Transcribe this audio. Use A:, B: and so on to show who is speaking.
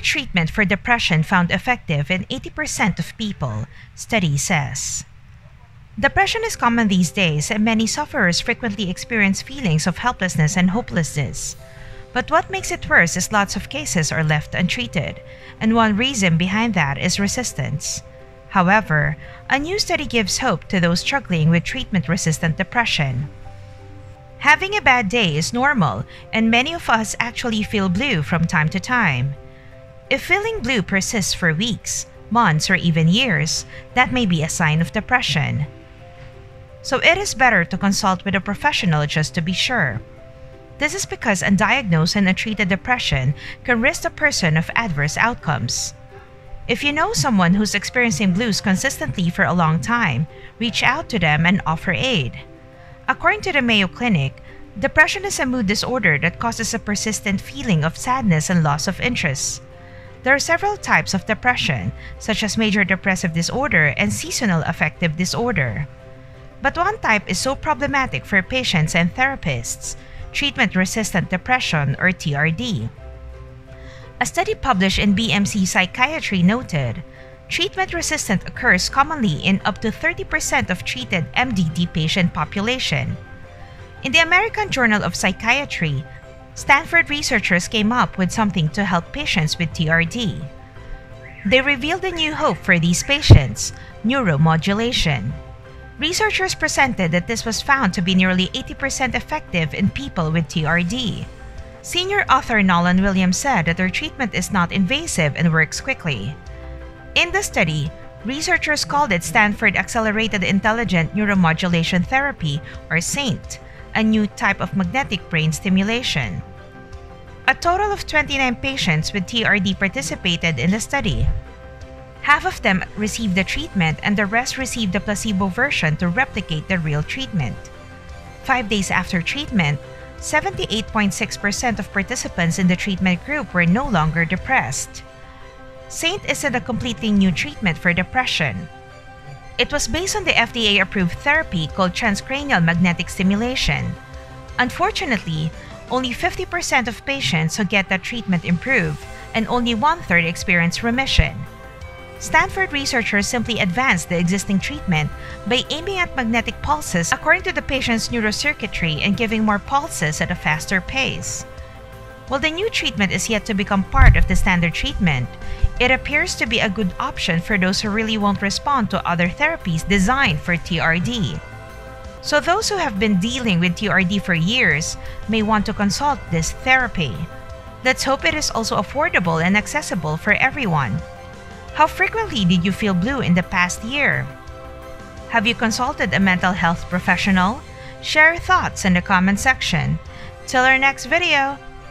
A: treatment for depression found effective in 80% of people, study says. Depression is common these days, and many sufferers frequently experience feelings of helplessness and hopelessness. But what makes it worse is lots of cases are left untreated, and one reason behind that is resistance. However, a new study gives hope to those struggling with treatment resistant depression. Having a bad day is normal, and many of us actually feel blue from time to time. If feeling blue persists for weeks, months, or even years, that may be a sign of depression so it is better to consult with a professional just to be sure. This is because undiagnosed and untreated depression can risk a person of adverse outcomes. If you know someone who's experiencing blues consistently for a long time, reach out to them and offer aid. According to the Mayo Clinic, depression is a mood disorder that causes a persistent feeling of sadness and loss of interest. There are several types of depression, such as major depressive disorder and seasonal affective disorder. But one type is so problematic for patients and therapists treatment resistant depression, or TRD. A study published in BMC Psychiatry noted treatment resistant occurs commonly in up to 30% of treated MDD patient population. In the American Journal of Psychiatry, Stanford researchers came up with something to help patients with TRD. They revealed a new hope for these patients neuromodulation. Researchers presented that this was found to be nearly 80% effective in people with TRD. Senior author Nolan Williams said that their treatment is not invasive and works quickly. In the study, researchers called it Stanford Accelerated Intelligent Neuromodulation Therapy, or SAINT, a new type of magnetic brain stimulation. A total of 29 patients with TRD participated in the study. Half of them received the treatment and the rest received the placebo version to replicate the real treatment. Five days after treatment, 78.6% of participants in the treatment group were no longer depressed. SAINT isn't a completely new treatment for depression. It was based on the FDA approved therapy called transcranial magnetic stimulation. Unfortunately, only 50% of patients who get that treatment improve, and only one third experience remission. Stanford researchers simply advanced the existing treatment by aiming at magnetic pulses according to the patient's neurocircuitry and giving more pulses at a faster pace. While the new treatment is yet to become part of the standard treatment, it appears to be a good option for those who really won't respond to other therapies designed for TRD. So, those who have been dealing with TRD for years may want to consult this therapy. Let's hope it is also affordable and accessible for everyone. How frequently did you feel blue in the past year? Have you consulted a mental health professional? Share your thoughts in the comment section. Till our next video,